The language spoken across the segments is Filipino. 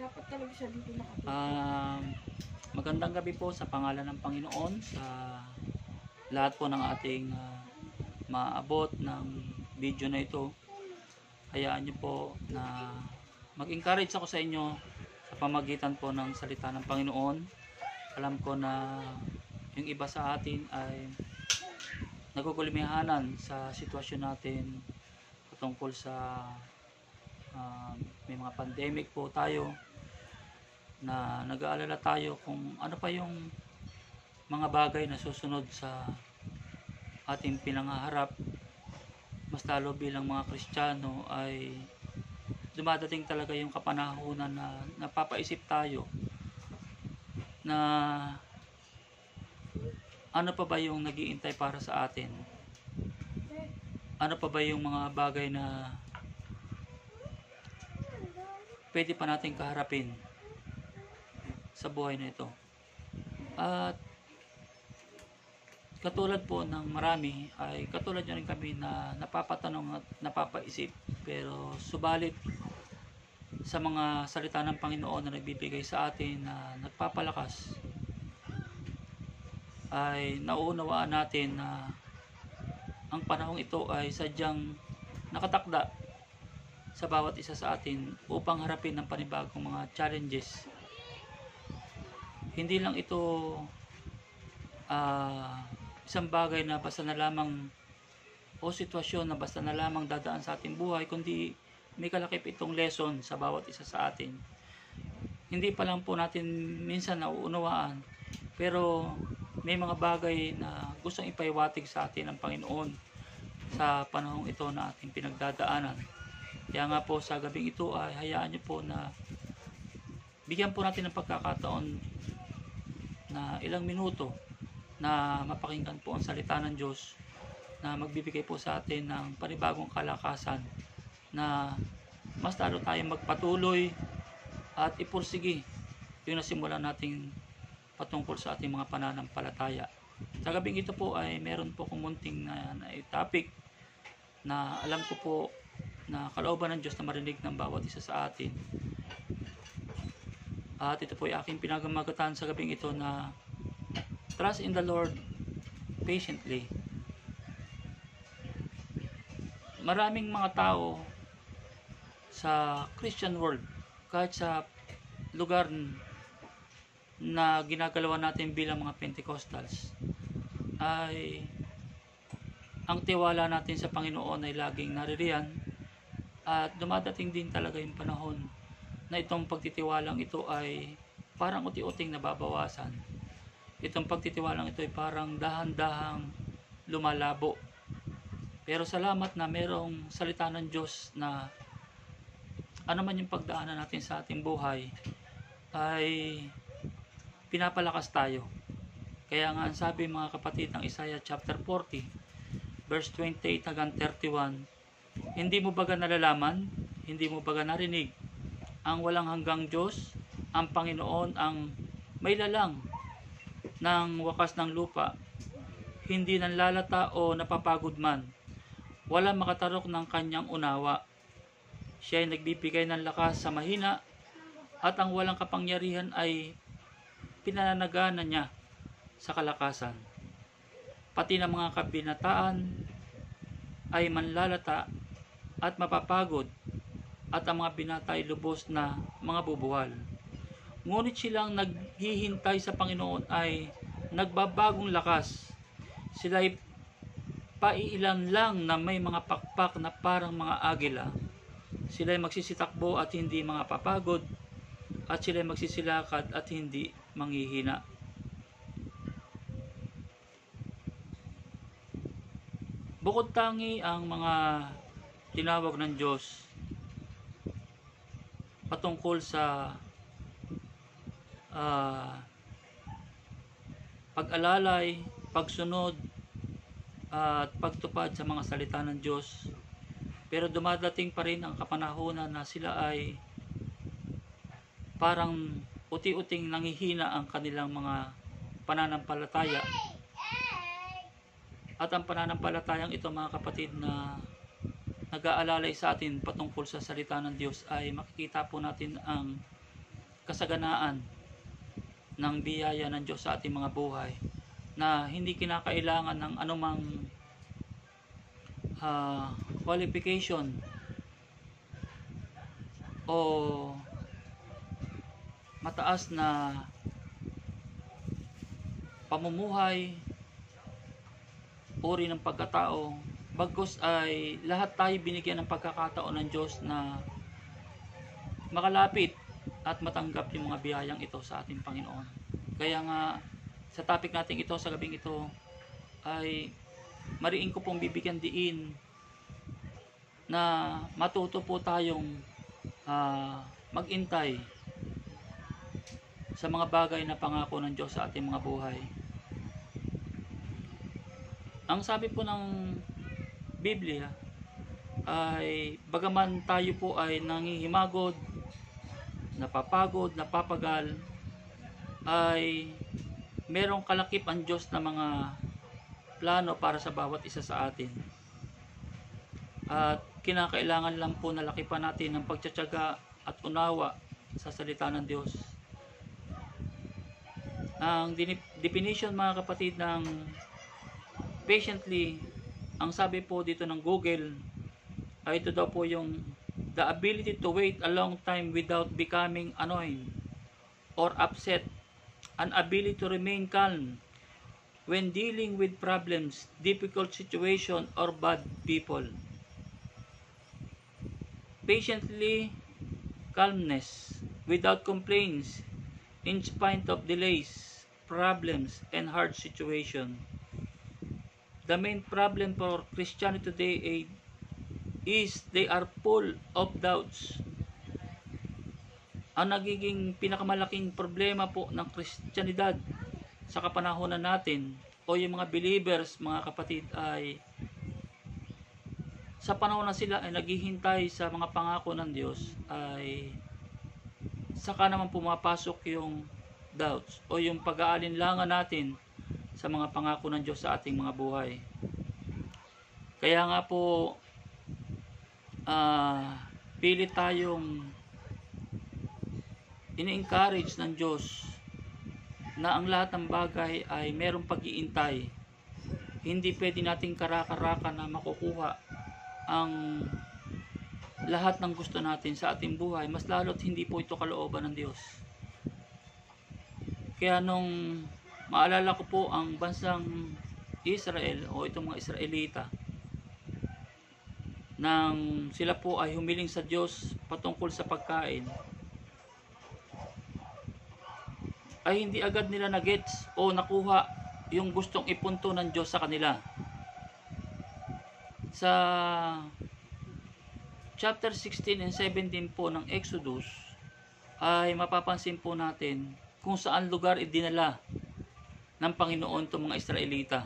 Dapat talaga siya dito nakapit. Um, magandang gabi po sa pangalan ng Panginoon sa lahat po ng ating ah, maabot ng video na ito. Hayaan niyo po na mag-encourage ako sa inyo sa pamagitan po ng salita ng Panginoon. Alam ko na yung iba sa atin ay nagugulimahanan sa sitwasyon natin patungkol sa ah, may mga pandemic po tayo na nag-aalala tayo kung ano pa yung mga bagay na susunod sa ating pinangaharap. Mas lalo bilang mga Kristiyano ay dumadating talaga yung kapanahunan na napapaisip tayo na ano pa ba yung nagiintay para sa atin? Ano pa ba yung mga bagay na pwede pa natin kaharapin sa buhay na ito. At katulad po ng marami ay katulad nyo rin kami na napapatanong at napapaisip pero subalit sa mga salita ng Panginoon na nagbibigay sa atin na nagpapalakas ay nauunawaan natin na ang panahong ito ay sadyang nakatakda sa bawat isa sa atin upang harapin ang panibagong mga challenges hindi lang ito ah, isang bagay na basta na lamang o sitwasyon na basta na lamang dadaan sa ating buhay, kundi may kalakip itong lesson sa bawat isa sa atin. Hindi pa lang po natin minsan nauunawaan, pero may mga bagay na gustong ipaiwatig sa atin ng Panginoon sa panahong ito na ating pinagdadaanan. Kaya nga po sa gabing ito ay hayaan niyo po na bigyan po natin ng pagkakataon na ilang minuto na mapakinggan po ang salita ng Diyos na magbibigay po sa atin ng panibagong kalakasan na mas lalo tayong magpatuloy at ipursigi yung nasimulan nating patungkol sa ating mga pananampalataya. Sa gabing ito po ay meron po kong munting na, na topic na alam ko po na kalooban ng Diyos na marinig ng bawat isa sa atin. At ito po ay aking pinagamagatan sa gabing ito na trust in the Lord patiently. Maraming mga tao sa Christian world, kahit sa lugar na ginagalawan natin bilang mga Pentecostals, ay ang tiwala natin sa Panginoon ay laging naririyan at dumadating din talaga yung panahon na itong pagtitiwalang ito ay parang uti-uting nababawasan. Itong pagtitiwalang ito ay parang dahan-dahang lumalabo. Pero salamat na merong salita ng Diyos na ano man yung pagdaanan natin sa ating buhay ay pinapalakas tayo. Kaya nga ang sabi mga kapatid ng Isaiah chapter 40 verse 28 hanggang 31 Hindi mo baga nalalaman? Hindi mo baga narinig? Ang walang hanggang Diyos, ang Panginoon ang may lalang ng wakas ng lupa, hindi nanlalata o napapagod man. Wala makatarok ng kanyang unawa. Siya ay nagbibigay ng lakas sa mahina at ang walang kapangyarihan ay pinananagana niya sa kalakasan. Pati ng mga kabinataan ay manlalata at mapapagod at ang mga binata ay lubos na mga bubuwal. Ngunit silang naghihintay sa Panginoon ay nagbabagong lakas. Sila ay paiilan lang na may mga pakpak na parang mga agila. Sila ay magsisitakbo at hindi mga papagod at sila ay magsisilakad at hindi manghihina. Bukod tangi ang mga tinawag ng Diyos patungkol sa uh, pag-alalay, pagsunod at pagtupad sa mga salita ng Diyos. Pero dumadating pa rin ang kapanahonan na sila ay parang uti-uting nangihina ang kanilang mga pananampalataya. At ang pananampalatayang ito mga kapatid na nag-aalalay sa atin patungkol sa salita ng Diyos ay makikita po natin ang kasaganaan ng biyaya ng Diyos sa ating mga buhay na hindi kinakailangan ng anumang ah, qualification o mataas na pamumuhay, uri ng pagkatao, bagkus ay lahat tayo binigyan ng pagkakataon ng Diyos na makalapit at matanggap yung mga biyayang ito sa ating Panginoon. Kaya nga, sa topic natin ito, sa gabing ito, ay mariin ko pong bibigyan diin na matuto po tayong ah, magintay sa mga bagay na pangako ng Diyos sa ating mga buhay. Ang sabi po ng Biblia ay bagaman tayo po ay nangihimagod, napapagod, napapagal, ay merong kalakip ang Diyos na mga plano para sa bawat isa sa atin. At kinakailangan lang po na lakipan natin ng pagtsatsaga at unawa sa salita ng Diyos. Ang definition mga kapatid ng patiently, ang sabi po dito ng Google, ay ito daw po yung the ability to wait a long time without becoming annoyed or upset, an ability to remain calm when dealing with problems, difficult situation, or bad people. Patiently, calmness, without complaints, in spite of delays, problems, and hard situation. The main problem for Christianity today is they are full of doubts. Ang nagiging pinakamalaking problema po ng Kristyanidad sa kapanahonan natin o yung mga believers, mga kapatid ay sa panahon na sila ay naghihintay sa mga pangako ng Diyos ay saka naman pumapasok yung doubts o yung pag-aalinlangan natin sa mga pangako ng Diyos sa ating mga buhay. Kaya nga po ah pilit tayong ini-encourage ng Diyos na ang lahat ng bagay ay merong pag-iintay. Hindi pwede nating karakaraka na makukuha ang lahat ng gusto natin sa ating buhay. Mas lalo't hindi po ito kalooban ng Diyos. Kaya nung maalala ko po ang bansang Israel o itong mga Israelita nang sila po ay humiling sa Diyos patungkol sa pagkain ay hindi agad nila nagets o nakuha yung gustong ipunto ng Diyos sa kanila. Sa chapter 16 and 17 po ng Exodus ay mapapansin po natin kung saan lugar idinala ng Panginoon itong mga Israelita.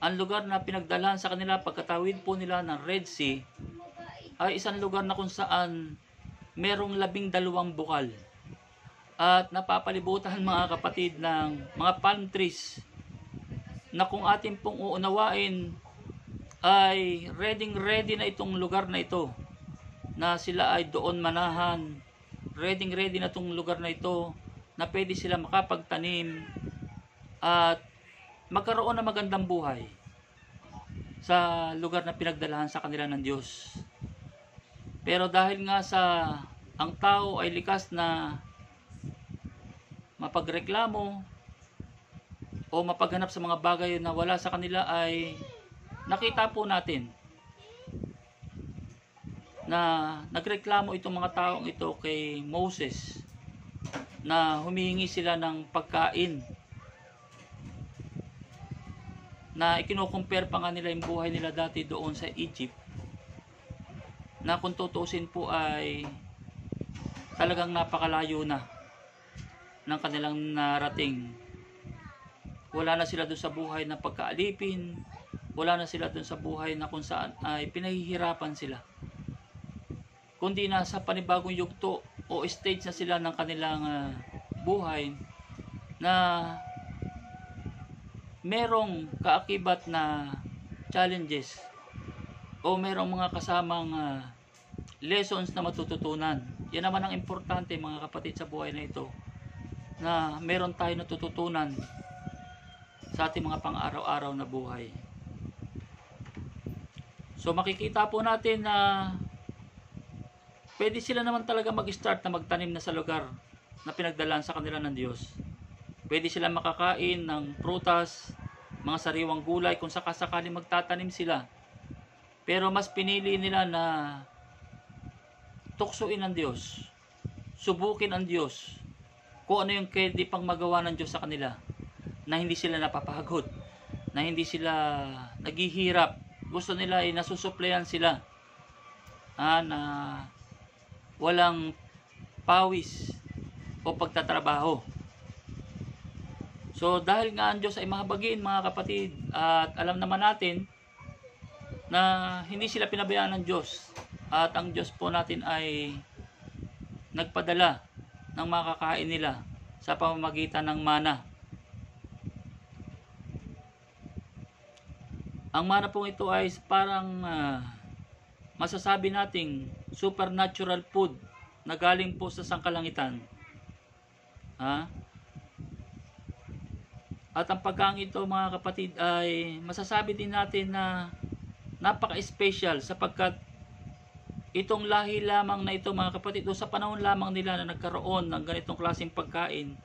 Ang lugar na pinagdalahan sa kanila pagkatawid po nila ng Red Sea ay isang lugar na kung saan merong labing dalawang bukal. At napapalibutan mga kapatid ng mga palm trees na kung atin pong uunawain ay ready ready na itong lugar na ito na sila ay doon manahan. Ready ready na itong lugar na ito na pwede sila makapagtanim at magkaroon ng magandang buhay sa lugar na pinagdalahan sa kanila ng Diyos. Pero dahil nga sa ang tao ay likas na mapagreklamo o mapaghanap sa mga bagay na wala sa kanila ay nakita po natin na nagreklamo itong mga taong ito kay Moses na humihingi sila ng pagkain na ikinukumpare pa nga nila yung buhay nila dati doon sa Egypt na kung tutusin po ay talagang napakalayo na ng kanilang narating. Wala na sila doon sa buhay na pagkaalipin wala na sila doon sa buhay na kung saan ay pinahihirapan sila. Kundi nasa panibagong yugto o stage na sila ng kanilang ah, buhay na merong kaakibat na challenges o merong mga kasamang ah, lessons na matututunan. Yan naman ang importante mga kapatid sa buhay na ito na meron tayo natututunan sa ating mga pang-araw-araw na buhay. So makikita po natin na pwede sila naman talaga mag-start na magtanim na sa lugar na pinagdalaan sa kanila ng Diyos. Pwede sila makakain ng prutas, mga sariwang gulay kung sakasakali magtatanim sila. Pero mas pinili nila na tuksuin ang Diyos, subukin ang Diyos, kung ano yung pwede pang magawa ng Diyos sa kanila, na hindi sila napapagod, na hindi sila naghihirap, gusto nila ay nasusuplayan sila, ah, na walang pawis o pagtatrabaho. So dahil nga ang Diyos ay mahabagin mga kapatid at alam naman natin na hindi sila pinabayaan ng Diyos at ang Diyos po natin ay nagpadala ng makakain nila sa pamamagitan ng mana. Ang mana pong ito ay parang uh, masasabi nating supernatural food na galing po sa sangkalangitan. Ha? At ang pagkain ito mga kapatid ay masasabi din natin na napaka-special sapagkat itong lahi lamang na ito mga kapatid o sa panahon lamang nila na nagkaroon ng ganitong klaseng pagkain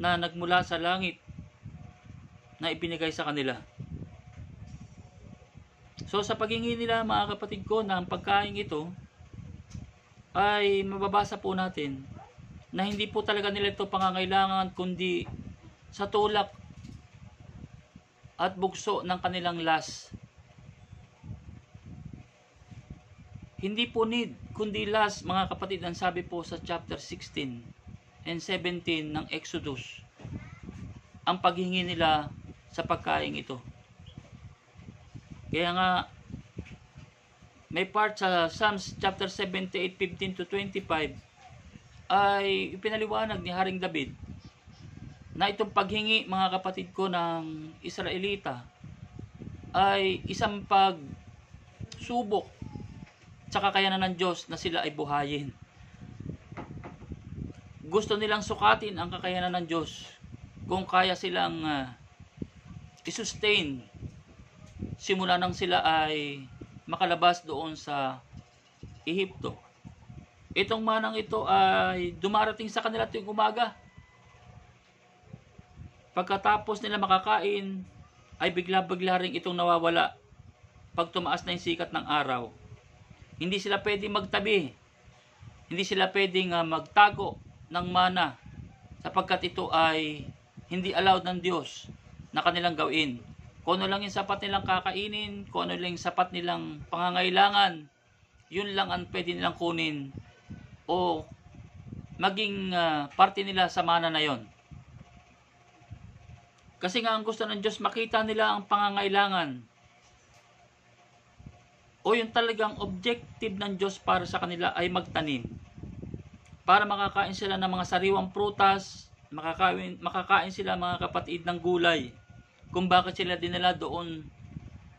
na nagmula sa langit na ipinigay sa kanila. So sa paghingi nila mga kapatid ko ng pagkain ito ay mababasa po natin na hindi po talaga nila ito pangangailangan kundi sa tulak at bugso ng kanilang las Hindi po need, kundi last mga kapatid ang sabi po sa chapter 16 and 17 ng Exodus. Ang paghingi nila sa pagkain ito. Kaya nga may part sa Psalms chapter 78, 15 to 25 ay ipinaliwanag ni Haring David na itong paghingi mga kapatid ko ng Israelita ay isang pagsubok sa kakayanan ng Diyos na sila ay buhayin. Gusto nilang sukatin ang kakayanan ng Diyos kung kaya silang uh, i-sustain simula nang sila ay makalabas doon sa Ehipto. Itong manang ito ay dumarating sa kanila tuwing umaga. Pagkatapos nila makakain, ay bigla-bigla rin itong nawawala pag tumaas na yung sikat ng araw hindi sila pwedeng magtabi. Hindi sila pwedeng uh, magtago ng mana sapagkat ito ay hindi allowed ng Diyos na kanilang gawin. Kung ano lang yung sapat nilang kakainin, kung ano lang yung sapat nilang pangangailangan, yun lang ang pwede nilang kunin o maging uh, parte nila sa mana na yon. Kasi nga ang gusto ng Diyos makita nila ang pangangailangan o yung talagang objective ng Diyos para sa kanila ay magtanim. Para makakain sila ng mga sariwang prutas, makakain, makakain sila mga kapatid ng gulay. Kung bakit sila dinala doon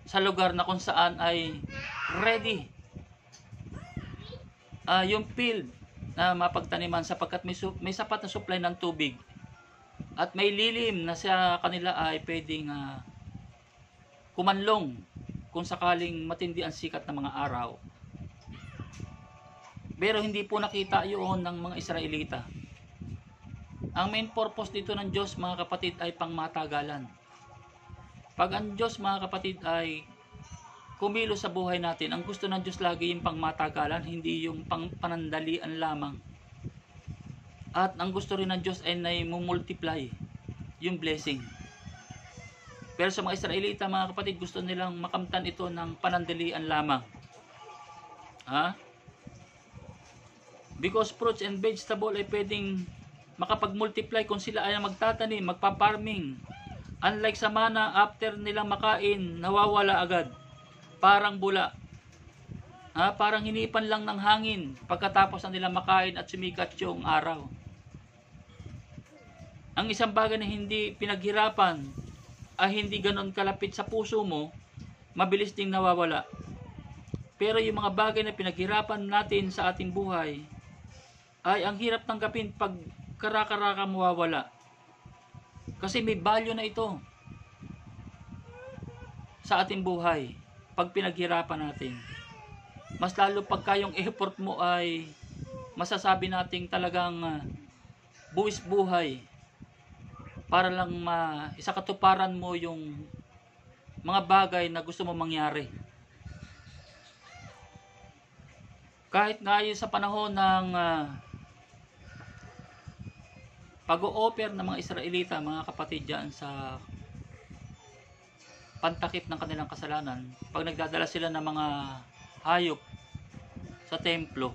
sa lugar na kung saan ay ready. Uh, yung field na mapagtaniman sapagkat may, may sapat na supply ng tubig at may lilim na sa kanila ay pwedeng uh, kumanlong kung sakaling matindi ang sikat ng mga araw. Pero hindi po nakita yun ng mga Israelita. Ang main purpose dito ng Diyos mga kapatid ay pangmatagalan. Pag ang Diyos mga kapatid ay kumilo sa buhay natin, ang gusto ng Diyos lagi yung pangmatagalan, hindi yung pang panandalian lamang. At ang gusto rin ng Diyos ay na multiply yung blessing. Pero sa mga Israelita, mga kapatid, gusto nilang makamtan ito ng panandalian lamang. Ha? Because fruits and vegetable ay pwedeng makapag-multiply kung sila ay magtatanim, magpa-farming. Unlike sa mana, after nilang makain, nawawala agad. Parang bula. Ha? Parang hinipan lang ng hangin pagkatapos na nila makain at sumikat yung araw. Ang isang bagay na hindi pinaghirapan, ay hindi ganon kalapit sa puso mo, mabilis ding nawawala. Pero yung mga bagay na pinaghirapan natin sa ating buhay, ay ang hirap tanggapin pag karakaraka mawawala. Kasi may value na ito sa ating buhay pag pinaghirapan natin. Mas lalo pagka yung effort mo ay masasabi nating talagang ah, buwis buhay para lang ma isa katuparan mo yung mga bagay na gusto mo mangyari. Kahit nga yun sa panahon ng ah, pag-o-offer ng mga Israelita, mga kapatid dyan sa pantakip ng kanilang kasalanan, pag nagdadala sila ng mga hayop sa templo,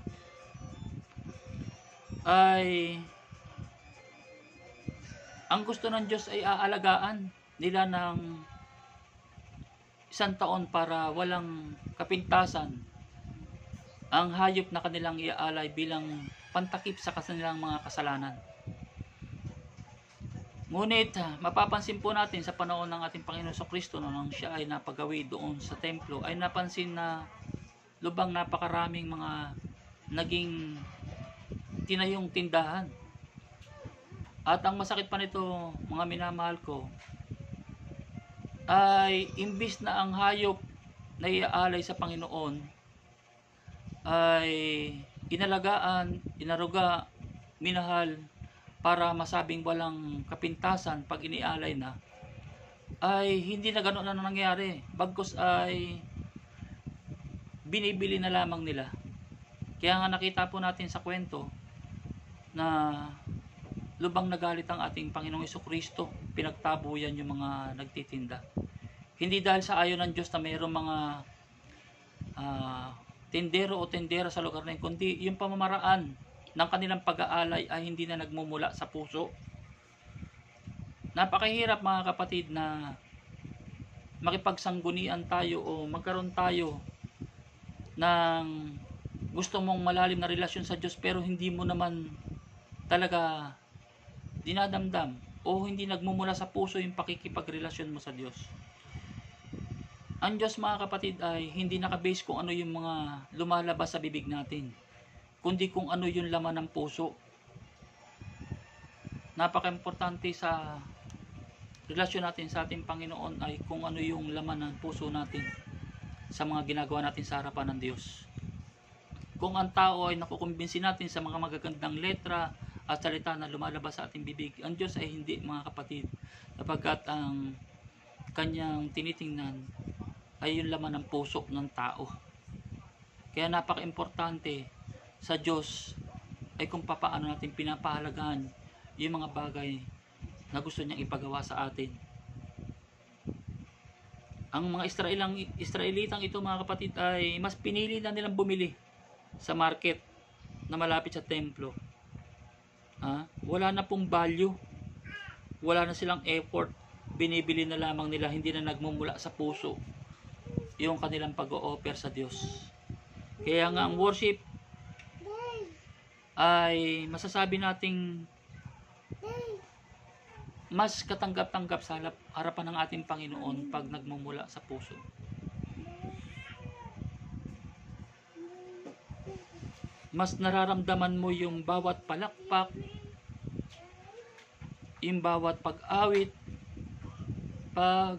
ay ang gusto ng Diyos ay aalagaan nila ng isang taon para walang kapintasan ang hayop na kanilang iaalay bilang pantakip sa kanilang mga kasalanan. Ngunit mapapansin po natin sa panahon ng ating Panginoon sa Kristo no, nang siya ay napagawi doon sa templo ay napansin na lubang napakaraming mga naging tinayong tindahan. At ang masakit pa nito, mga minamahal ko, ay imbis na ang hayop na iaalay sa Panginoon ay inalagaan, inaruga, minahal para masabing walang kapintasan pag inialay na ay hindi na ganoon na nangyayari. Bagkus ay binibili na lamang nila. Kaya nga nakita po natin sa kwento na lubang nagalit ang ating Panginoong Iso Kristo. Pinagtabo yan yung mga nagtitinda. Hindi dahil sa ayon ng Diyos na mayroong mga ah, tindero o tindera sa lugar na yun, kundi yung pamamaraan ng kanilang pag-aalay ay hindi na nagmumula sa puso. Napakahirap mga kapatid na makipagsanggunian tayo o magkaroon tayo ng gusto mong malalim na relasyon sa Diyos pero hindi mo naman talaga dinadamdam o hindi nagmumula sa puso yung pakikipagrelasyon mo sa Diyos. Ang Diyos mga kapatid ay hindi nakabase kung ano yung mga lumalabas sa bibig natin, kundi kung ano yung laman ng puso. Napaka-importante sa relasyon natin sa ating Panginoon ay kung ano yung laman ng puso natin sa mga ginagawa natin sa harapan ng Diyos. Kung ang tao ay nakukumbinsi natin sa mga magagandang letra at salita na lumalabas sa ating bibig, ang Diyos ay hindi mga kapatid sapagkat ang kanyang tinitingnan ay yung laman ng puso ng tao. Kaya napaka-importante sa Diyos ay kung papaano natin pinapahalagaan yung mga bagay na gusto niyang ipagawa sa atin. Ang mga Israelang, Israelitang ito mga kapatid ay mas pinili na nilang bumili sa market na malapit sa templo. Ah, wala na pong value. Wala na silang effort. Binibili na lamang nila, hindi na nagmumula sa puso yung kanilang pag-o-offer sa Diyos. Kaya nga ang worship ay masasabi nating mas katanggap-tanggap sa harap- harapan ng ating Panginoon pag nagmumula sa puso. Mas nararamdaman mo yung bawat palakpak, yung bawat pag-awit, pag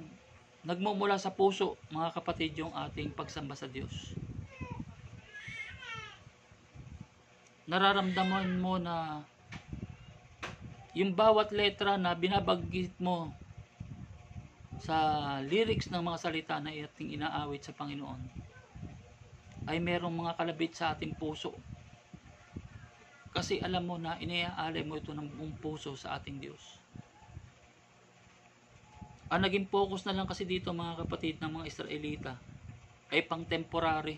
nagmumula sa puso, mga kapatid, yung ating pagsamba sa Diyos. Nararamdaman mo na yung bawat letra na binabanggit mo sa lyrics ng mga salita na ating inaawit sa Panginoon ay merong mga kalabit sa ating puso. Kasi alam mo na iniaalay mo ito ng buong puso sa ating Diyos. Ang naging focus na lang kasi dito mga kapatid ng mga Israelita ay pang temporary.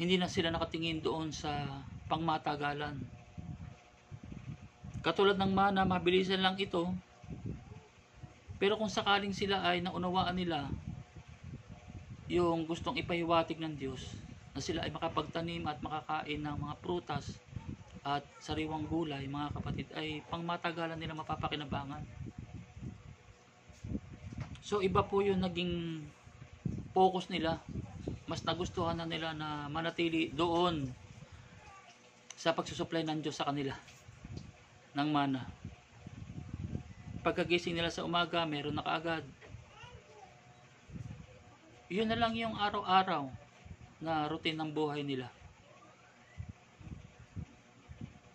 Hindi na sila nakatingin doon sa pangmatagalan. Katulad ng mana, mabilisan lang ito. Pero kung sakaling sila ay naunawaan nila yung gustong ipahiwatig ng Diyos, na sila ay makapagtanim at makakain ng mga prutas at sariwang gulay, mga kapatid, ay pangmatagalan nila mapapakinabangan. So iba po yung naging focus nila. Mas nagustuhan na nila na manatili doon sa pagsusupply ng Diyos sa kanila ng mana. Pagkagising nila sa umaga, meron na kaagad. Yun na lang yung araw-araw na routine ng buhay nila.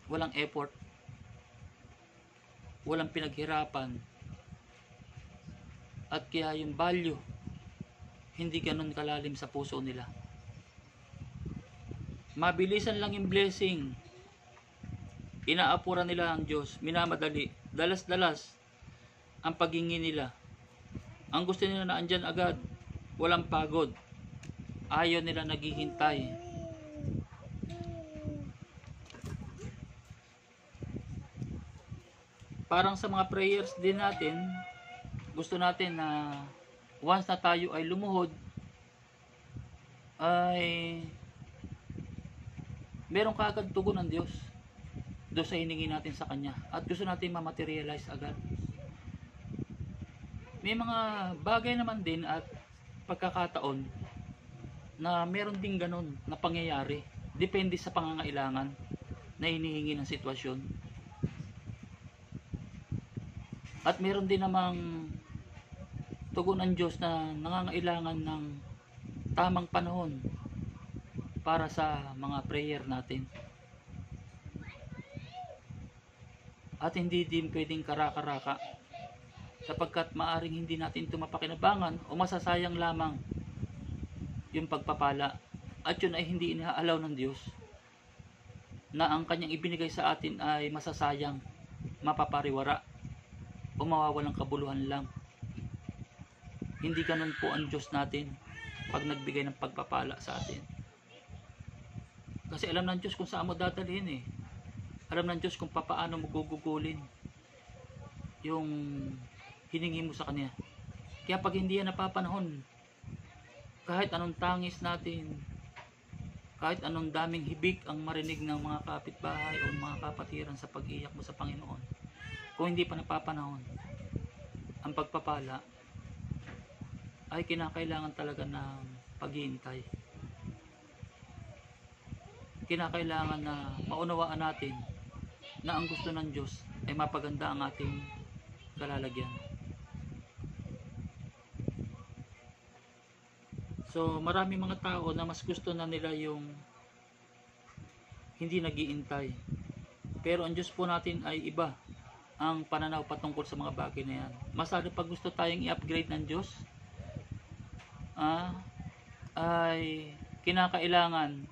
Walang effort. Walang pinaghirapan. At kaya yung value, hindi ganun kalalim sa puso nila. Mabilisan lang yung blessing. Inaapura nila ang Diyos, minamadali, dalas-dalas ang paghingi nila. Ang gusto nila na andyan agad, walang pagod. Ayaw nila naghihintay. Parang sa mga prayers din natin, gusto natin na once na tayo ay lumuhod, ay meron kaagad tugon ng Diyos doon sa hiningi natin sa Kanya at gusto natin ma-materialize agad. May mga bagay naman din at pagkakataon na meron din ganun na pangyayari. Depende sa pangangailangan na hinihingi ng sitwasyon. At meron din namang tugon ng Diyos na nangangailangan ng tamang panahon para sa mga prayer natin. At hindi din pwedeng karaka-raka sapagkat maaring hindi natin ito mapakinabangan o masasayang lamang yung pagpapala at yun ay hindi inaalaw ng Diyos na ang kanyang ibinigay sa atin ay masasayang, mapapariwara o mawawalang kabuluhan lang. Hindi ganun po ang Diyos natin pag nagbigay ng pagpapala sa atin. Kasi alam ng Diyos kung saan mo dadalhin eh. Alam ng Diyos kung papaano mo gugugulin yung hiningi mo sa Kanya. Kaya pag hindi yan napapanahon, kahit anong tangis natin, kahit anong daming hibig ang marinig ng mga kapitbahay o mga kapatiran sa pag-iyak mo sa Panginoon, kung hindi pa napapanahon, ang pagpapala ay kinakailangan talaga ng paghihintay. Kinakailangan na maunawaan natin na ang gusto ng Diyos ay mapaganda ang ating kalalagyan. So, marami mga tao na mas gusto na nila yung hindi nagiintay. Pero ang Diyos po natin ay iba ang pananaw patungkol sa mga bagay na yan. Masado pag gusto tayong i-upgrade ng Diyos, ah, ay kinakailangan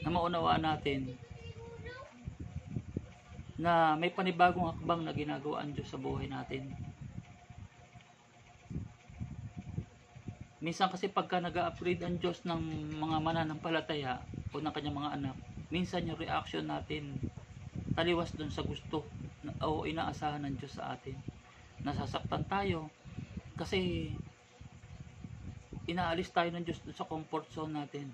na maunawaan natin na may panibagong hakbang na ginagawa ang Diyos sa buhay natin. Minsan kasi pagka nag-upgrade ang Diyos ng mga mananampalataya o ng kanyang mga anak, minsan yung reaction natin taliwas dun sa gusto o inaasahan ng Diyos sa atin. Nasasaktan tayo kasi inaalis tayo ng Diyos dun sa comfort zone natin.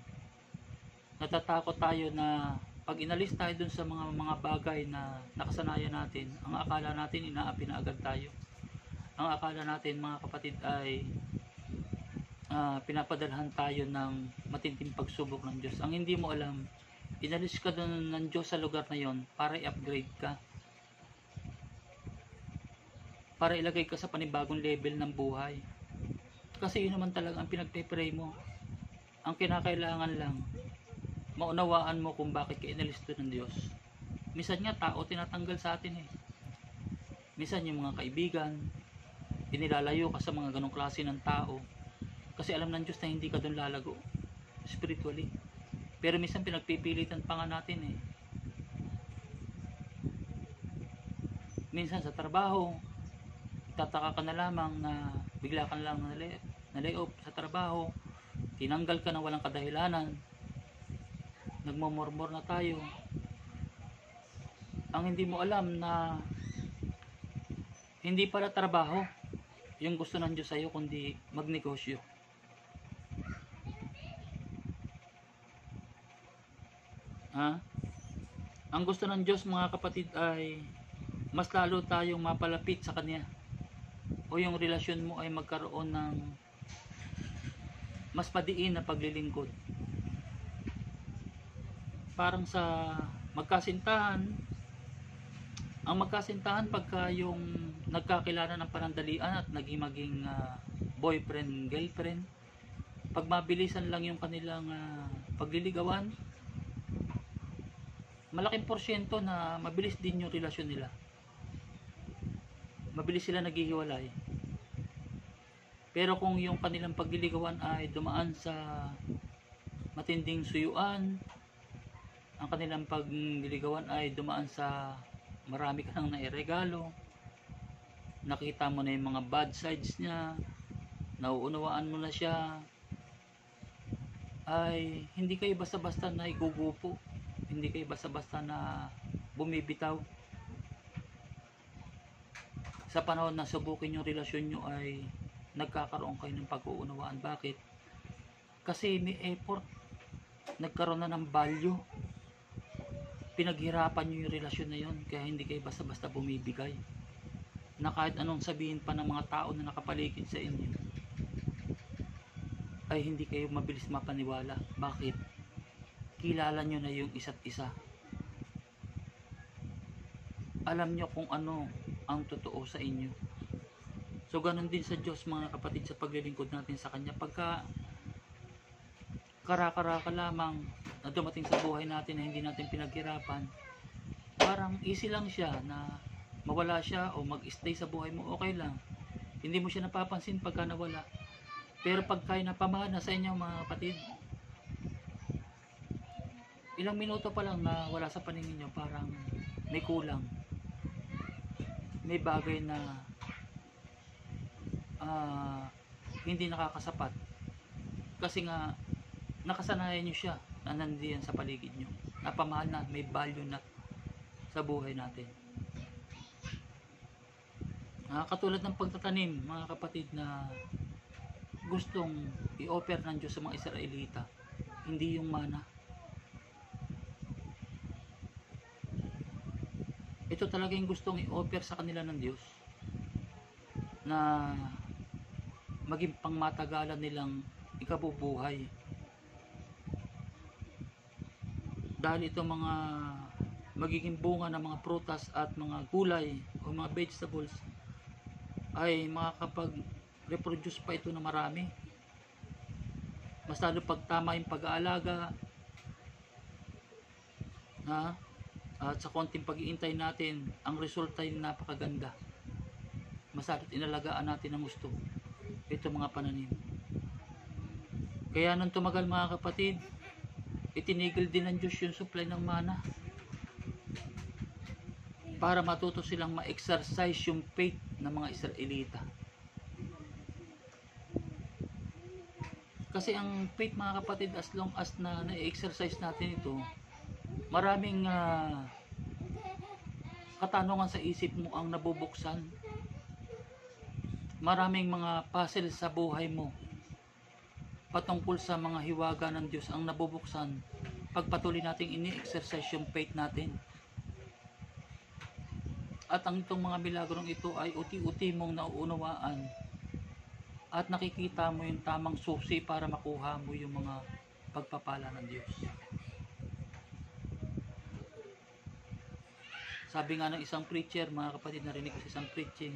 Natatakot tayo na pag inalis tayo dun sa mga mga bagay na nakasanayan natin, ang akala natin inaapi na agad tayo. Ang akala natin mga kapatid ay ah, pinapadalhan tayo ng matinding pagsubok ng Diyos. Ang hindi mo alam, inalis ka doon ng Diyos sa lugar na yon para i-upgrade ka. Para ilagay ka sa panibagong level ng buhay. Kasi yun naman talaga ang pinagpe-pray mo. Ang kinakailangan lang, maunawaan mo kung bakit ka inalis doon ng Diyos. Minsan nga tao tinatanggal sa atin eh. Minsan yung mga kaibigan, inilalayo ka sa mga ganong klase ng tao. Kasi alam ng Diyos na hindi ka doon lalago spiritually. Pero minsan pinagpipilitan pa nga natin eh. Minsan sa trabaho, tataka ka na lamang na bigla ka na lang na lay, off sa trabaho, tinanggal ka na walang kadahilanan, nagmumurmur na tayo. Ang hindi mo alam na hindi pala trabaho yung gusto ng Diyos sa'yo kundi magnegosyo. Ha? Ang gusto ng Diyos mga kapatid ay mas lalo tayong mapalapit sa Kanya o yung relasyon mo ay magkaroon ng mas padiin na paglilingkod. parang sa magkasintahan ang magkasintahan pagka yung nagkakilala ng panandalian at naging maging ah, boyfriend girlfriend pag mabilisan lang yung kanilang ah, pagliligawan malaking porsyento na mabilis din yung relasyon nila. Mabilis sila naghihiwalay. Pero kung yung kanilang pagliligawan ay dumaan sa matinding suyuan ang kanilang pagliligawan ay dumaan sa marami ka nang nairegalo nakita mo na yung mga bad sides niya nauunawaan mo na siya ay hindi kayo basta-basta na igugupo hindi kayo basta-basta na bumibitaw. Sa panahon na subukin yung relasyon nyo ay nagkakaroon kayo ng pag-uunawaan. Bakit? kasi may effort. Nagkaroon na ng value. Pinaghirapan nyo yung relasyon na yun kaya hindi kayo basta-basta bumibigay. Na kahit anong sabihin pa ng mga tao na nakapaligid sa inyo ay hindi kayo mabilis mapaniwala. Bakit? Kilala nyo na yung isa't isa. Alam nyo kung ano ang totoo sa inyo. So ganun din sa Diyos mga kapatid sa paglilingkod natin sa Kanya. Pagka kara-kara lamang na dumating sa buhay natin na hindi natin pinaghirapan parang easy lang siya na mawala siya o mag-stay sa buhay mo okay lang. Hindi mo siya napapansin pagka nawala. Pero pagka napamana sa inyo mga kapatid ilang minuto pa lang na wala sa paningin nyo parang may kulang. May bagay na ah, hindi nakakasapat. Kasi nga nakasanayan nyo siya na nandiyan sa paligid nyo napamahal na may value na sa buhay natin. Ah, katulad ng pagtatanim mga kapatid na gustong i-offer ng Diyos sa mga Israelita hindi yung mana ito talaga yung gustong i-offer sa kanila ng Diyos. Na maging pangmatagalan nilang ikabubuhay. Dahil ito mga magiging bunga ng mga prutas at mga gulay o mga vegetables ay makakapag reproduce pa ito na marami. Mas lalo pag tama yung pag-aalaga. Ha? At sa konting pag-iintay natin ang resulta ay napakaganda. Mas lalo't inalagaan natin ng gusto. Ito mga pananim. Kaya nung tumagal mga kapatid itinigil din ng Diyos yung supply ng mana para matuto silang ma-exercise yung faith ng mga Israelita. Kasi ang faith mga kapatid as long as na na-exercise natin ito maraming ah, katanungan sa isip mo ang nabubuksan maraming mga puzzle sa buhay mo patungkol sa mga hiwaga ng Diyos ang nabubuksan pagpatuloy nating ini-exercise yung faith natin at ang itong mga milagrong ito ay uti-uti mong nauunawaan at nakikita mo yung tamang susi para makuha mo yung mga pagpapala ng Diyos. Sabi nga ng isang preacher, mga kapatid, narinig ko sa isang preaching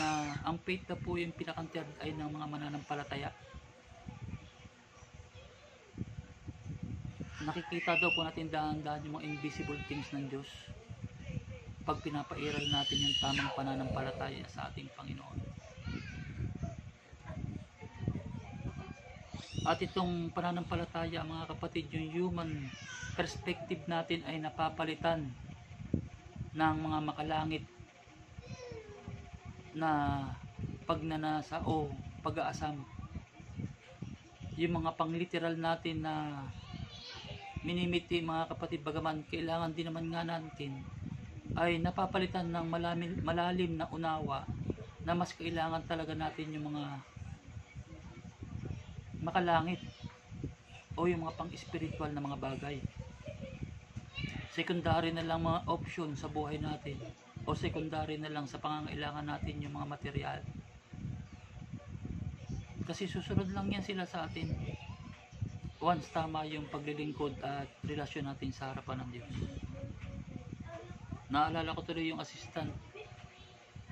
na ang faith na po yung pinakantiyad ay ng mga mananampalataya. Nakikita daw po natin dahan-dahan yung mga invisible things ng Diyos pag pinapairal natin yung tamang pananampalataya sa ating Panginoon. At itong pananampalataya mga kapatid, yung human perspective natin ay napapalitan ng mga makalangit na pagnanasa o pag-aasam. Yung mga pangliteral natin na minimiti mga kapatid bagaman kailangan din naman nga natin ay napapalitan ng malalim, malalim na unawa na mas kailangan talaga natin yung mga makalangit o yung mga pang-spiritual na mga bagay. Secondary na lang mga option sa buhay natin o secondary na lang sa pangangailangan natin yung mga material. Kasi susunod lang yan sila sa atin. once tama yung paglilingkod at relasyon natin sa harapan ng Diyos. Naalala ko tuloy yung assistant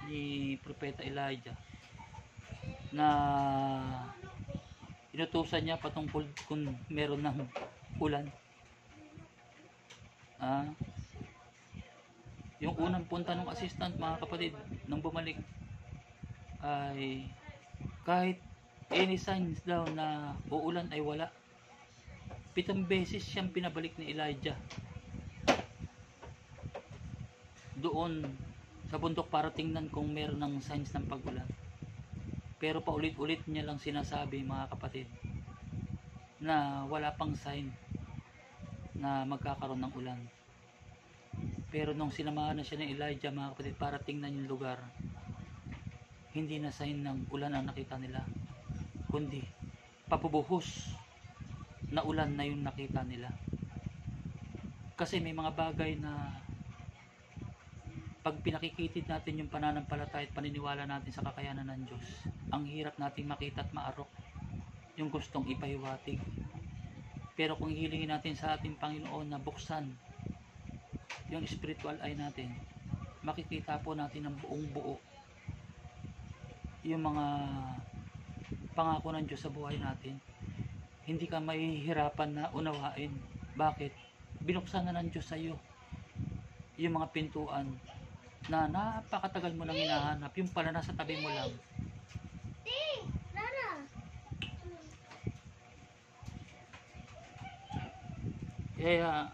ni Propeta Elijah na inutusan niya patungkol kung meron ng ulan. Ah, yung unang punta ng assistant mga kapatid nang bumalik ay kahit any signs daw na uulan ay wala. Pitong beses siyang pinabalik ni Elijah doon sa bundok para tingnan kung meron ng signs ng pagulan. Pero paulit-ulit niya lang sinasabi mga kapatid na wala pang sign na magkakaroon ng ulan. Pero nung sinamahan na siya ni Elijah mga kapatid para tingnan yung lugar, hindi na sign ng ulan ang nakita nila, kundi papubuhos na ulan na yung nakita nila. Kasi may mga bagay na pag pinakikitid natin yung pananampalataya at paniniwala natin sa kakayanan ng Diyos, ang hirap nating makita at maarok yung gustong ipahiwatig. Pero kung hilingin natin sa ating Panginoon na buksan yung spiritual eye natin, makikita po natin ng buong buo yung mga pangako ng Diyos sa buhay natin. Hindi ka mahihirapan na unawain. Bakit? Binuksan na ng Diyos sa iyo yung mga pintuan na napakatagal mo nang hinahanap. Yung pala nasa tabi mo lang. Kaya,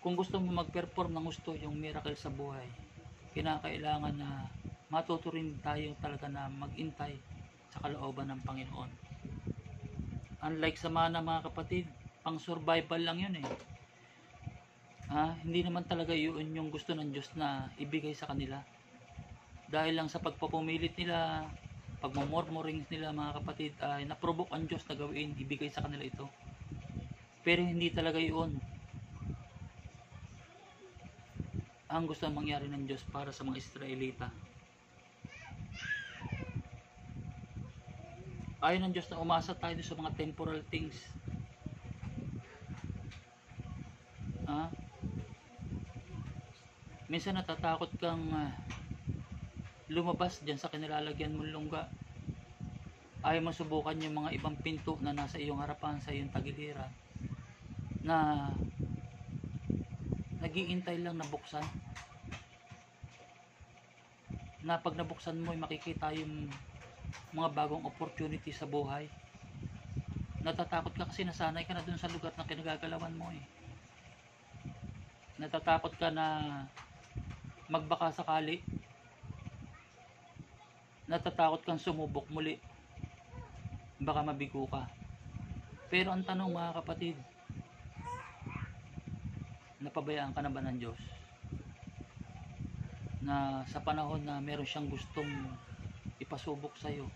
kung gusto mo mag-perform ng gusto yung miracle sa buhay, kinakailangan na matuto rin tayo talaga na mag-intay sa kalooban ng Panginoon. Unlike sa mana mga kapatid, pang survival lang yun eh. Ha? Hindi naman talaga yun yung gusto ng Diyos na ibigay sa kanila. Dahil lang sa pagpapumilit nila, pagmamormorings nila mga kapatid, ay naprovoke ang Diyos na gawin, ibigay sa kanila ito. Pero hindi talaga yun ang gusto mangyari ng Diyos para sa mga Israelita. Ayaw ng Diyos na umasa tayo sa mga temporal things. Ha? Minsan natatakot kang ah, lumabas dyan sa kinilalagyan mong lungga. Ayaw mo subukan yung mga ibang pinto na nasa iyong harapan sa iyong tagiliran na nagiintay lang na buksan. Na pag nabuksan mo ay makikita yung mga bagong opportunity sa buhay. Natatakot ka kasi nasanay ka na dun sa lugar na kinagagalawan mo eh. Natatakot ka na magbaka sakali. Natatakot kang sumubok muli. Baka mabigo ka. Pero ang tanong mga kapatid napabayaan ka na ba ng Diyos? Na sa panahon na meron siyang gustong ipasubok sa iyo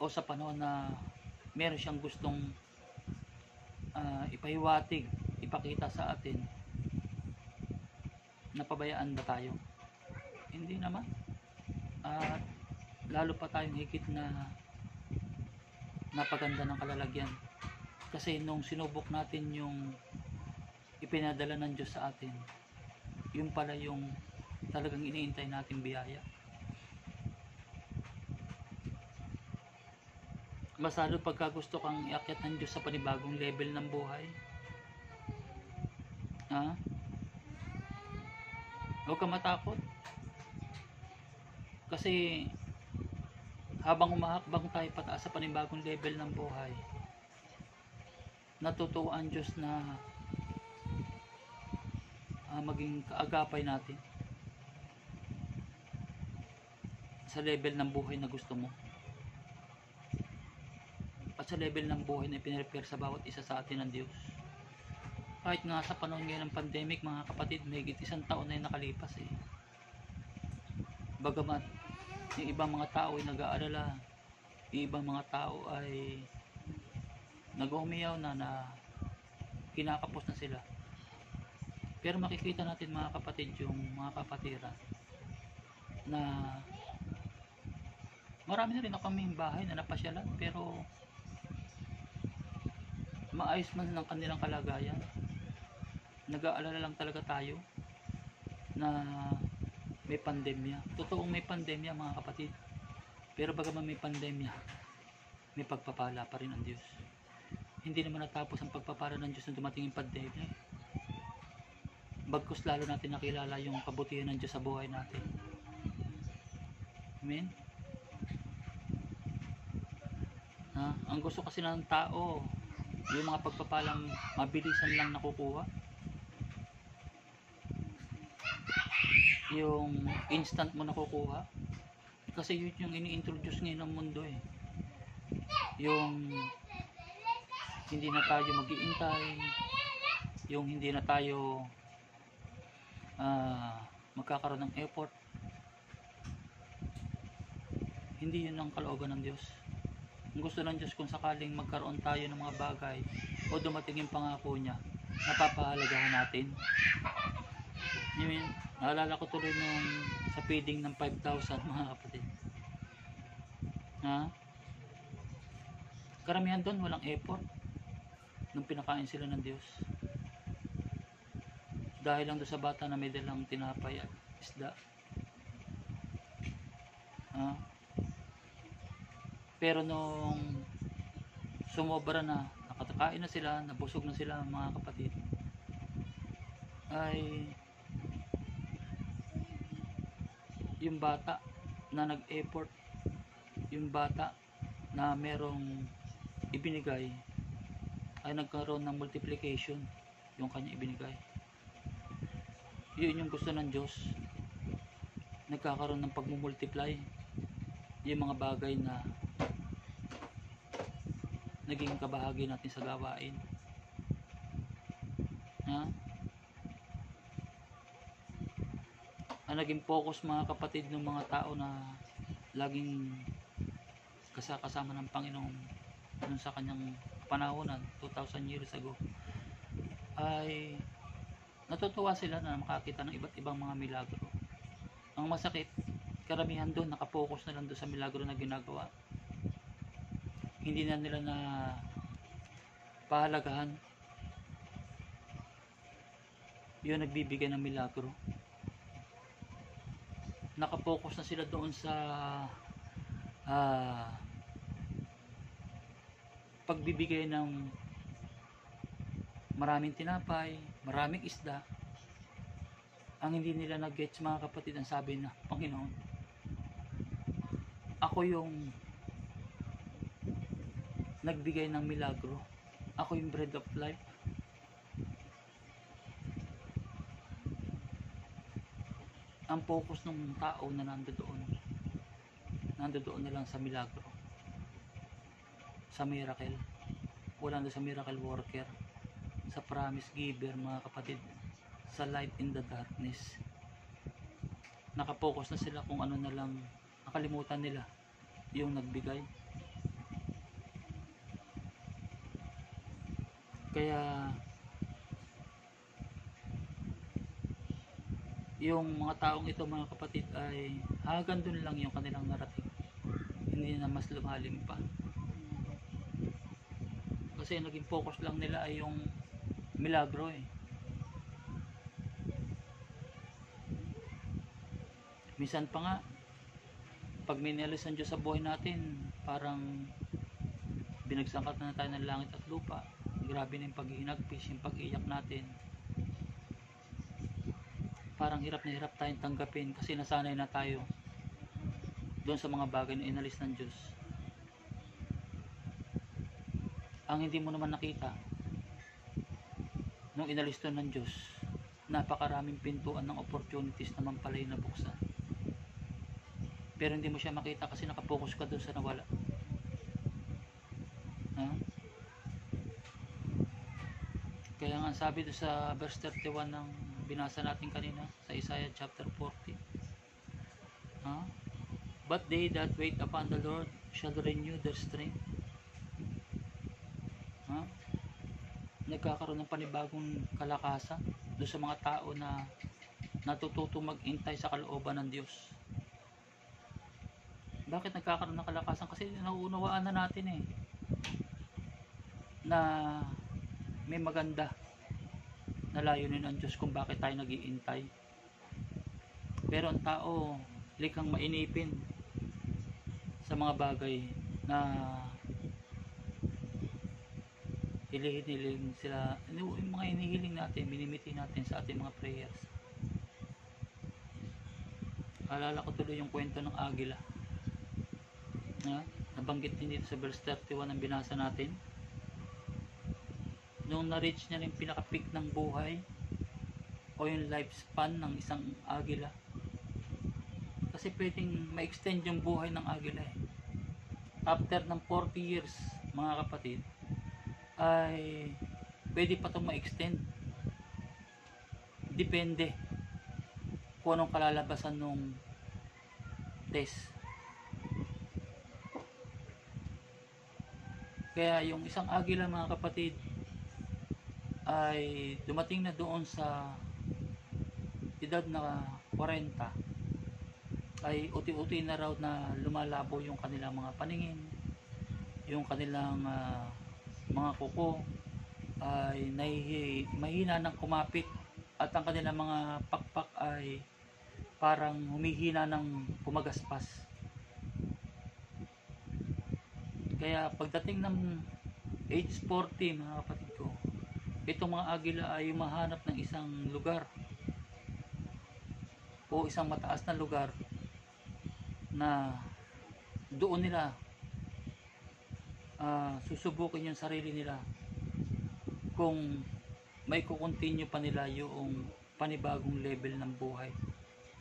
o sa panahon na meron siyang gustong ah, ipahiwatig ipakita sa atin napabayaan ba tayo? Hindi naman. At lalo pa tayong higit na napaganda ng kalalagyan. Kasi nung sinubok natin yung ipinadala ng Diyos sa atin. Yun pala yung talagang iniintay nating biyaya. Masalo pagka gusto kang iakyat ng Diyos sa panibagong level ng buhay. Ha? Huwag ka matakot. Kasi habang umahakbang tayo pataas sa panibagong level ng buhay natutuwa ang Diyos na ah, maging kaagapay natin sa level ng buhay na gusto mo. At sa level ng buhay na ipinrepare sa bawat isa sa atin ng Diyos. Kahit nga sa panahon ngayon ng pandemic mga kapatid may isang taon na yung nakalipas eh. Bagamat yung ibang mga tao ay nag-aalala yung ibang mga tao ay nag-umiyaw na na kinakapos na sila pero makikita natin mga kapatid yung mga kapatira na marami na rin ako kaming bahay na napasyalan pero maayos man ng kanilang kalagayan. Nag-aalala lang talaga tayo na may pandemya. Totoong may pandemya mga kapatid. Pero bagaman may pandemya, may pagpapala pa rin ang Diyos. Hindi naman natapos ang pagpapala ng Diyos na dumating yung pandemya. Bagkus lalo natin nakilala yung kabutihan ng Diyos sa buhay natin. Amen? Ha? Ang gusto kasi ng tao, yung mga pagpapalang mabilisan lang nakukuha. Yung instant mo nakukuha. Kasi yun yung ini-introduce ngayon ng mundo eh. Yung hindi na tayo mag-iintay, yung hindi na tayo ah, magkakaroon ng effort. Hindi yun ang kalooban ng Diyos. Ang gusto ng Diyos kung sakaling magkaroon tayo ng mga bagay o dumating yung pangako niya, napapahalagahan natin. Yun, naalala ko tuloy nung sa feeding ng 5,000 mga kapatid. Ha? Karamihan doon walang effort nung pinakain sila ng Diyos. Dahil lang doon sa bata na may dalang tinapay at isda. Ha? Pero nung sumobra na, nakatakain na sila, nabusog na sila mga kapatid, ay yung bata na nag-effort, yung bata na merong ibinigay, ay nagkaroon ng multiplication yung kanya ibinigay. Yun yung gusto ng Diyos. Nagkakaroon ng pagmumultiply yung mga bagay na naging kabahagi natin sa gawain. Ha? Ang naging focus mga kapatid ng mga tao na laging kasakasama ng Panginoon dun sa kanyang panahonan 2,000 years ago ay natutuwa sila na makakita ng iba't ibang mga milagro. Ang masakit, karamihan doon nakapokus na lang doon sa milagro na ginagawa. Hindi na nila na pahalagahan yun nagbibigay ng milagro. Nakapokus na sila doon sa ah pagbibigay ng maraming tinapay, maraming isda, ang hindi nila nag-gets mga kapatid ang sabi na, Panginoon, ako yung nagbigay ng milagro. Ako yung bread of life. Ang focus ng tao na nandoon, nandoon na lang sa milagro. Sa miracle. Wala na sa miracle worker sa promise giver mga kapatid sa light in the darkness. Nakapokus na sila kung ano na lang nakalimutan nila yung nagbigay. Kaya yung mga taong ito mga kapatid ay hagan dun lang yung kanilang narating. Hindi na mas lumalim pa. Kasi naging focus lang nila ay yung milagro eh. Minsan pa nga, pag minalis ang Diyos sa buhay natin, parang binagsangkat na tayo ng langit at lupa. Grabe na yung paghihinagpis, yung pag-iyak natin. Parang hirap na hirap tayong tanggapin kasi nasanay na tayo doon sa mga bagay na inalis ng Diyos. Ang hindi mo naman nakita, nung inalis to ng Diyos, napakaraming pintuan ng opportunities naman pala yung nabuksan. Pero hindi mo siya makita kasi nakapokus ka doon sa nawala. Ha? Kaya nga sabi doon sa verse 31 ng binasa natin kanina sa Isaiah chapter 40. Ha? But they that wait upon the Lord shall renew their strength. Nagkakaroon ng panibagong kalakasan doon sa mga tao na natututo mag-intay sa kalooban ng Diyos. Bakit nagkakaroon ng kalakasan? Kasi nauunawaan na natin eh na may maganda na layunin ng Diyos kung bakit tayo nagiintay. Pero ang tao, likhang mainipin sa mga bagay na hilihin-hiling sila yung mga hinihiling natin, minimiti natin sa ating mga prayers. Alala ko tuloy yung kwento ng agila. Na, nabanggit din dito sa verse 31 ang binasa natin. Nung na-reach niya yung pinaka-peak ng buhay o yung lifespan ng isang agila. Kasi pwedeng ma-extend yung buhay ng agila eh. After ng 40 years, mga kapatid, ay pwede pa itong ma-extend. Depende kung anong kalalabasan nung test. Kaya yung isang agila mga kapatid ay dumating na doon sa edad na 40 ay uti-uti na raw na lumalabo yung kanilang mga paningin yung kanilang ah, mga kuko ay nahihi, mahina ng kumapit at ang kanilang mga pakpak ay parang humihina ng pumagaspas kaya pagdating ng age 40 mga kapatid ko itong mga agila ay mahanap ng isang lugar o isang mataas na lugar na doon nila ah, susubukin yung sarili nila. Kung may kukontinue pa nila yung panibagong level ng buhay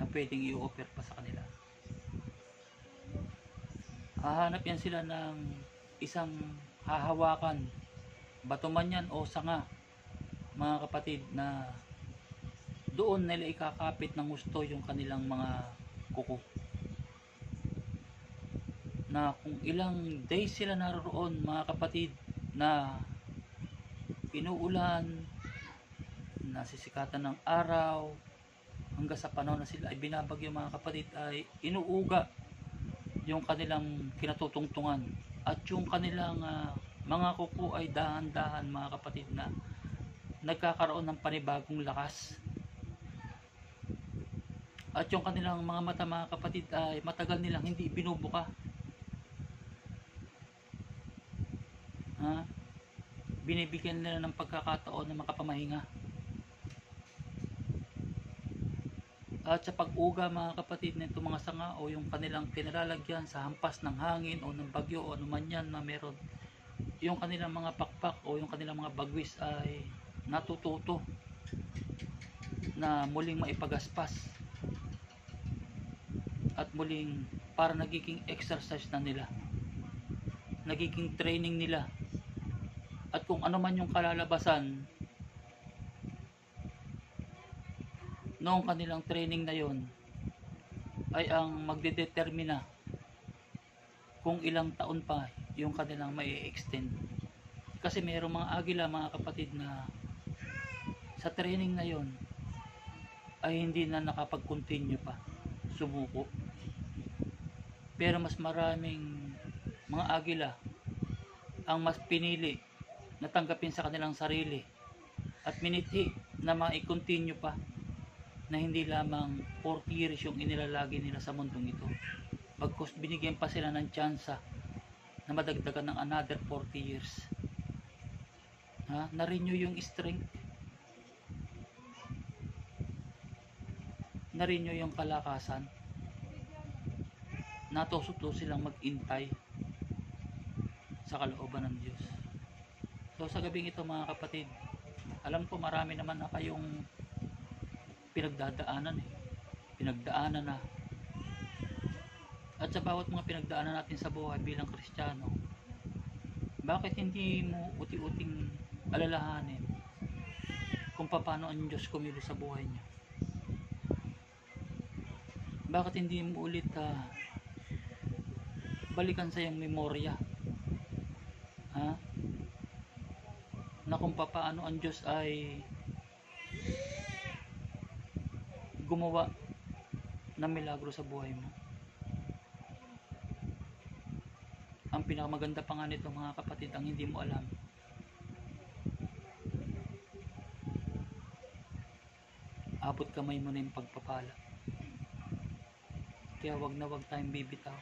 na pwedeng i-offer pa sa kanila. Hahanap yan sila ng isang hahawakan, bato man yan o sanga, mga kapatid na doon nila ikakapit ng gusto yung kanilang mga kuko na kung ilang days sila naroon mga kapatid na inuulan nasisikatan ng araw hanggang sa panahon na sila ay binabagyo mga kapatid ay inuuga yung kanilang kinatutungtungan. At yung kanilang ah, mga kuko ay dahan-dahan mga kapatid na nagkakaroon ng panibagong lakas. At yung kanilang mga mata mga kapatid ay matagal nilang hindi binubuka ha? Binibigyan nila ng pagkakataon na makapamahinga. At sa pag-uga mga kapatid nito mga sanga o yung kanilang pinalalagyan sa hampas ng hangin o ng bagyo o anuman yan na meron yung kanilang mga pakpak o yung kanilang mga bagwis ay natututo na muling maipagaspas at muling para nagiging exercise na nila nagiging training nila at kung ano man yung kalalabasan noong kanilang training na yon ay ang magdedetermina kung ilang taon pa yung kanilang may extend. Kasi mayroong mga agila mga kapatid na sa training na yon ay hindi na nakapag-continue pa. Sumuko pero mas maraming mga agila ang mas pinili na tanggapin sa kanilang sarili at minithi na ma-continue pa na hindi lamang 40 years yung inilalagi nila sa mundong ito. Bagkus binigyan pa sila ng tsansa na madagdagan ng another 40 years. Ha? na-renew yung strength. Na-renew yung kalakasan. Natusuto silang mag-intay sa kalooban ng Diyos So sa gabing ito mga kapatid, alam ko marami naman na kayong pinagdadaanan eh. Pinagdaanan na. At sa bawat mga pinagdaanan natin sa buhay bilang Kristiyano, bakit hindi mo uti-uting alalahanin kung paano ang Diyos kumilos sa buhay niyo? Bakit hindi mo ulit ah, balikan sa iyong memorya? kung papaano ang Diyos ay gumawa ng milagro sa buhay mo. Ang pinakamaganda pa nga nito mga kapatid ang hindi mo alam. Abot kamay mo na yung pagpapala. Kaya wag na wag tayong bibitaw.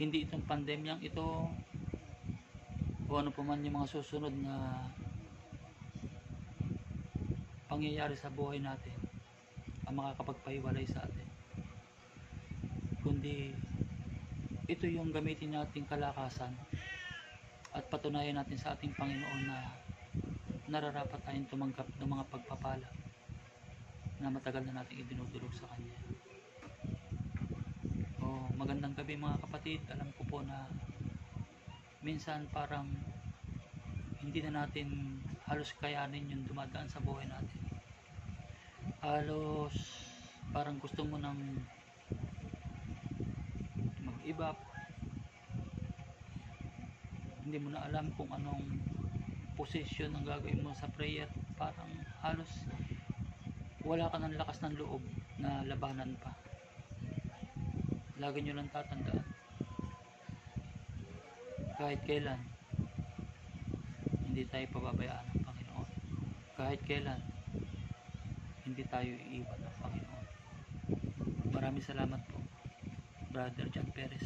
Hindi itong pandemyang ito o ano pa man yung mga susunod na pangyayari sa buhay natin ang makakapagpahiwalay sa atin. Kundi ito yung gamitin nating kalakasan at patunayan natin sa ating Panginoon na nararapat tayong tumanggap ng mga pagpapala na matagal na nating idinudulog sa Kanya. Oh, magandang gabi mga kapatid. Alam ko po na minsan parang hindi na natin halos kayanin yung dumadaan sa buhay natin. Halos parang gusto mo nang mag-iba. Hindi mo na alam kung anong position ang gagawin mo sa prayer. Parang halos wala ka ng lakas ng loob na labanan pa. Lagi nyo lang tatandaan. Kahit kailan, hindi tayo pababayaan ng Panginoon. Kahit kailan, hindi tayo iiwan ng Panginoon. Maraming salamat po, Brother John Perez,